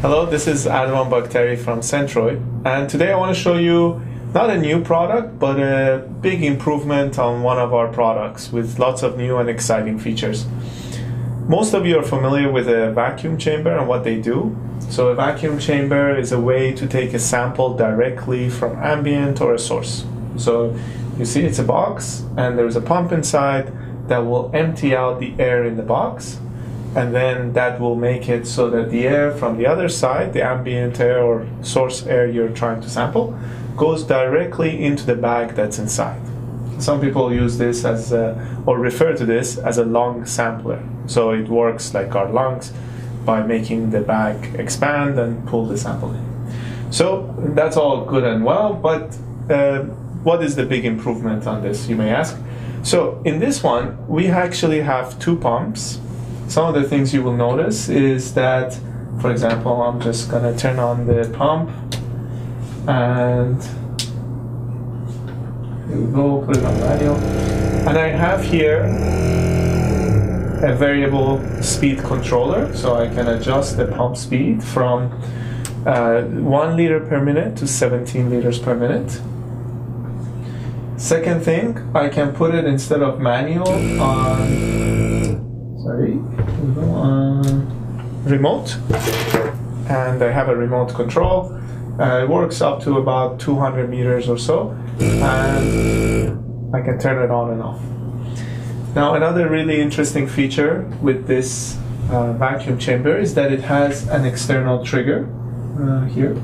this is Ardevan Bakhtari from Scentroid, and today I want to show you not a new product, but a big improvement on one of our products with lots of new and exciting features. Most of you are familiar with a vacuum chamber and what they do. So a vacuum chamber is a way to take a sample directly from ambient or a source. So you see it's a box and there's a pump inside that will empty out the air in the box and then that will make it so that the air from the other side, the ambient air or source air you're trying to sample, goes directly into the bag that's inside. Some people use this as a, or refer to this as a lung sampler. So it works like our lungs by making the bag expand and pull the sample in. So that's all good and well, but uh, what is the big improvement on this, you may ask? So in this one, we actually have two pumps some of the things you will notice is that, for example, I'm just gonna turn on the pump and here we go, put it on manual. And I have here a variable speed controller, so I can adjust the pump speed from uh, 1 liter per minute to 17 liters per minute. Second thing, I can put it instead of manual on sorry, remote, and I have a remote control. Uh, it works up to about 200 meters or so, and I can turn it on and off. Now, another really interesting feature with this uh, vacuum chamber is that it has an external trigger uh, here.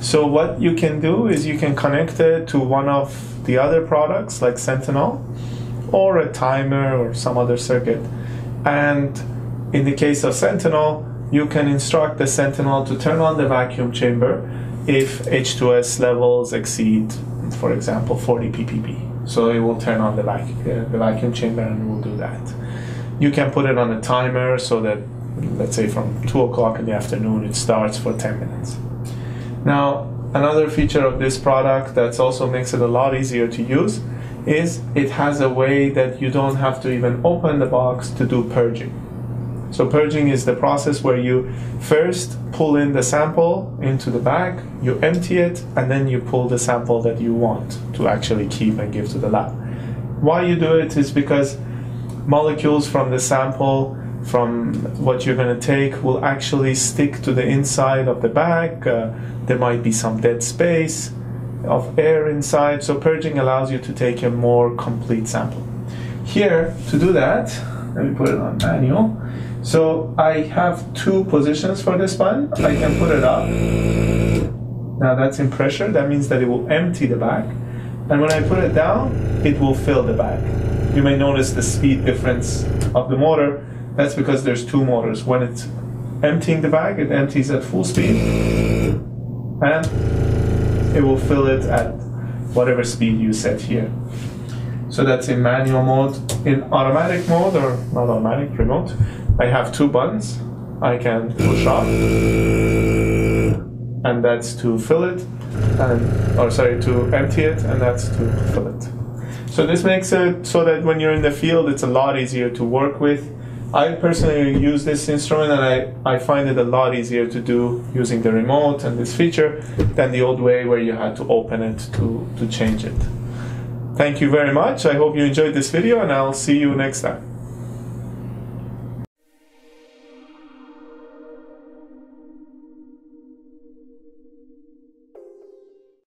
So what you can do is you can connect it to one of the other products like Sentinel or a timer or some other circuit and in the case of Sentinel, you can instruct the Sentinel to turn on the vacuum chamber if H2S levels exceed, for example, 40 ppb. So it will turn on the, vac- uh, the vacuum chamber and will do that. You can put it on a timer so that, let's say, from 2 o'clock in the afternoon, it starts for 10 minutes. Now, another feature of this product that also makes it a lot easier to use is it has a way that you don't have to even open the box to do purging. So purging is the process where you first pull in the sample into the bag, you empty it, and then you pull the sample that you want to actually keep and give to the lab. Why you do it is because molecules from the sample, from what you're going to take, will actually stick to the inside of the bag. Uh, there might be some dead space of air inside. So purging allows you to take a more complete sample. Here, to do that, let me put it on manual. So I have two positions for this button. I can put it up. Now that's in pressure. That means that it will empty the bag. And when I put it down, it will fill the bag. You may notice the speed difference of the motor. That's because there's two motors. When it's emptying the bag, it empties at full speed. And it will fill it at whatever speed you set here. So that's in manual mode. In automatic mode, or not automatic, remote, I have two buttons. I can push off, and that's to fill it, and or sorry, to empty it, and that's to fill it. So this makes it so that when you're in the field, it's a lot easier to work with I personally use this instrument and I, I find it a lot easier to do using the remote and this feature than the old way where you had to open it to, to change it. Thank you very much. I hope you enjoyed this video and I'll see you next time.